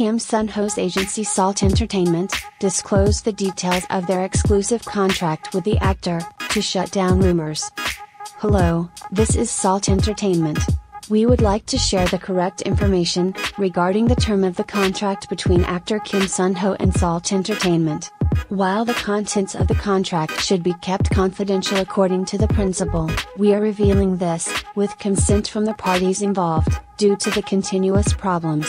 Kim Seon Ho's agency Salt Entertainment disclosed the details of their exclusive contract with the actor to shut down rumors. Hello, this is Salt Entertainment. We would like to share the correct information regarding the term of the contract between actor Kim Seon Ho and Salt Entertainment. While the contents of the contract should be kept confidential according to the principle, we are revealing this, with consent from the parties involved, due to the continuous problems.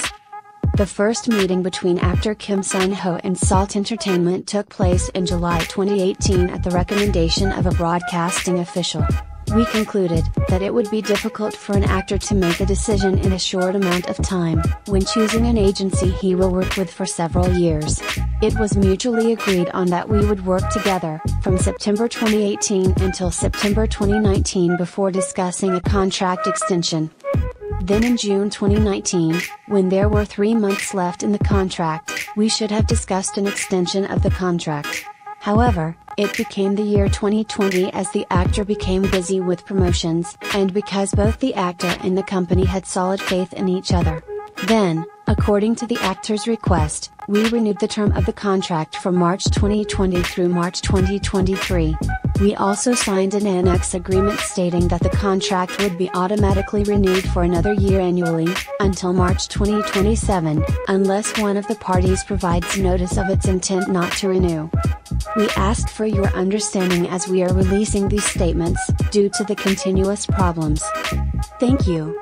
The first meeting between actor Kim Seon Ho and Salt Entertainment took place in July 2018 at the recommendation of a broadcasting official. We concluded that it would be difficult for an actor to make a decision in a short amount of time, when choosing an agency he will work with for several years. It was mutually agreed on that we would work together, from September 2018 until September 2019 before discussing a contract extension. Then in June 2019, when there were three months left in the contract, we should have discussed an extension of the contract. However, it became the year 2020 as the actor became busy with promotions, and because both the actor and the company had solid faith in each other. Then, according to the actor's request, we renewed the term of the contract from March 2020 through March 2023. We also signed an annex agreement stating that the contract would be automatically renewed for another year annually, until March 2027, unless one of the parties provides notice of its intent not to renew. We ask for your understanding as we are releasing these statements, due to the continuous problems. Thank you.